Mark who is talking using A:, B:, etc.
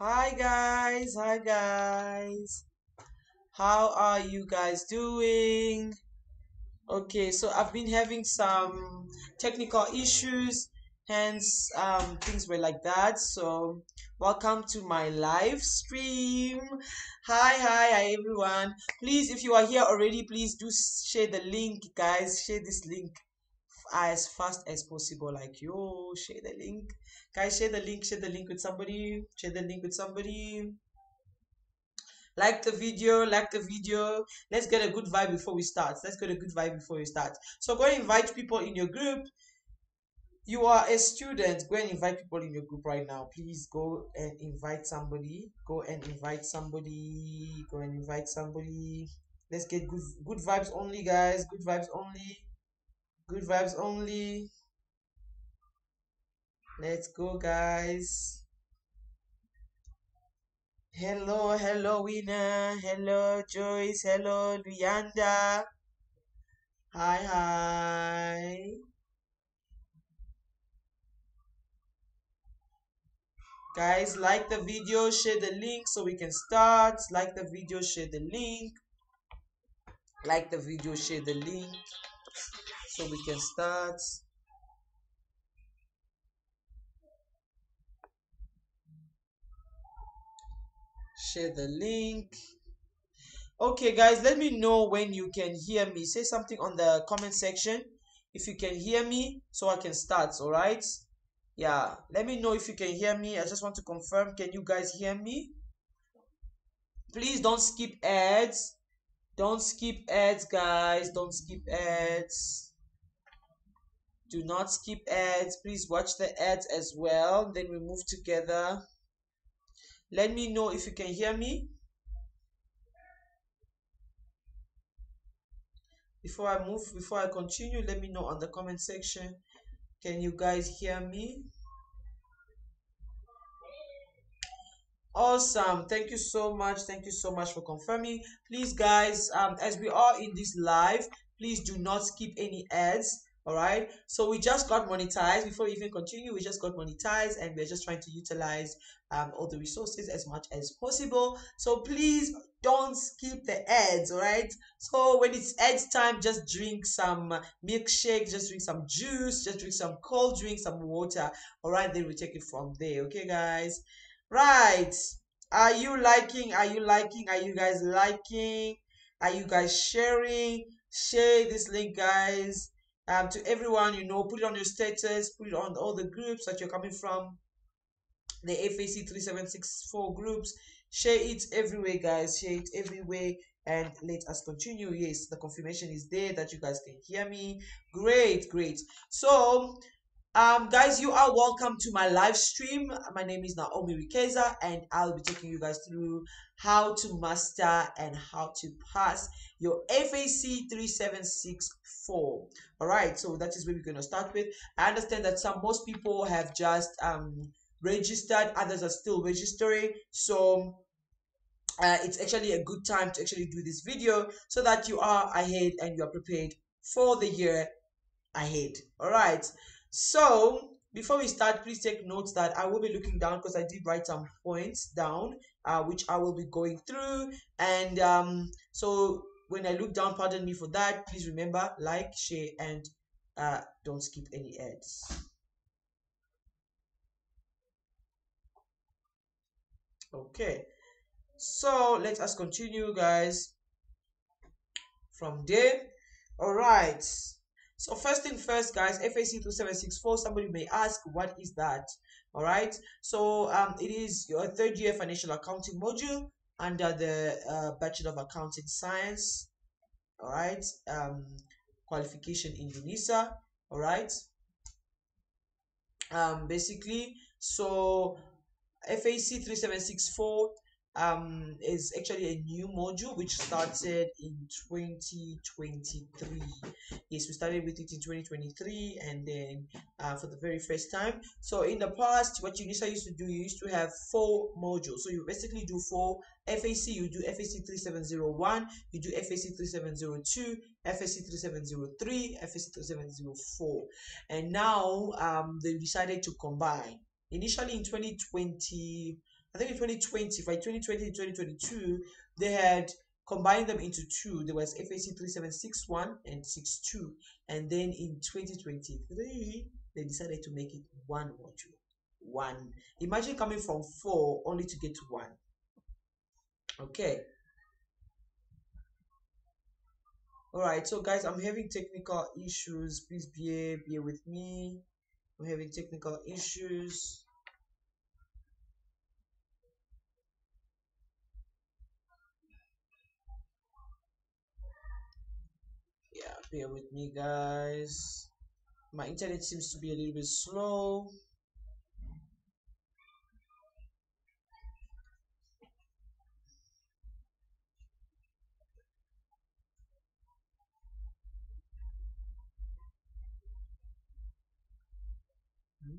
A: Hi guys, hi guys. How are you guys doing? Okay, so I've been having some technical issues, hence um things were like that. So welcome to my live stream. Hi, hi, hi everyone. Please, if you are here already, please do share the link, guys. Share this link as fast as possible. Like yo, share the link. Guys, share the link, share the link with somebody, share the link with somebody. Like the video like the video. Let's get a good vibe before we start. Let's get a good vibe before we start. So go and invite people in your group. You are a student. Go and invite people in your group right now. Please go and invite somebody. Go and invite somebody. Go and invite somebody. Let's get good good vibes only guys. Good vibes only. Good vibes only let's go guys Hello, hello, Winner. Hello, Joyce. Hello, Luyanda. Hi, hi. Guys, like the video, share the link so we can start. Like the video, share the link. Like the video, share the link so we can start. Share the link. Okay, guys, let me know when you can hear me. Say something on the comment section if you can hear me so I can start, all right? Yeah, let me know if you can hear me. I just want to confirm. Can you guys hear me? Please don't skip ads. Don't skip ads, guys. Don't skip ads. Do not skip ads. Please watch the ads as well. Then we move together. Let me know if you can hear me. Before I move, before I continue, let me know on the comment section. Can you guys hear me? Awesome. Thank you so much. Thank you so much for confirming. Please, guys, um, as we are in this live, please do not skip any ads all right? So we just got monetized. Before we even continue we just got monetized and we're just trying to utilize um, all the resources as much as possible. So please don't skip the ads all right? So when it's ads time just drink some milkshake just drink some juice just drink some cold drink some water. All right? Then we take it from there. Okay guys? Right. Are you liking are you liking are you guys liking? Are you guys sharing? Share this link guys um, to everyone, you know, put it on your status, put it on all the groups that you're coming from, the FAC 3764 groups. Share it everywhere, guys. Share it everywhere and let us continue. Yes, the confirmation is there that you guys can hear me. Great, great. So, um, guys, you are welcome to my live stream. My name is Naomi Riqueza, and I'll be taking you guys through how to master and how to pass your FAC 3764. All right, so that is where we're going to start with. I understand that some most people have just um registered, others are still registering. So uh, it's actually a good time to actually do this video so that you are ahead and you are prepared for the year ahead. All right. So before we start, please take notes that I will be looking down because I did write some points down, uh, which I will be going through. And um, so when I look down, pardon me for that. Please remember, like, share, and uh, don't skip any ads. Okay, so let us continue, guys. From there, all right. So first thing first, guys, FAC 2764, somebody may ask, what is that? All right. So um, it is your third year financial accounting module under the uh, Bachelor of Accounting Science. All right. Um, qualification in UNISA. All right. Um, basically, so FAC 3764 um, is actually a new module which started in 2023. Yes, we started with it in 2023 and then uh, for the very first time. So in the past, what UNISA used to do, you used to have four modules. So you basically do four FAC, you do FAC 3701, you do FAC 3702, FAC 3703, FAC 3704. And now um, they decided to combine. Initially in 2020, I think in 2020, by 2020 and 2022, they had combined them into two. There was FAC 3761 and 62. And then in 2023, they decided to make it one module. One. Imagine coming from four only to get to one. Okay. all right so guys i'm having technical issues please bear bear with me i'm having technical issues yeah bear with me guys. My internet seems to be a little bit slow. Hmm?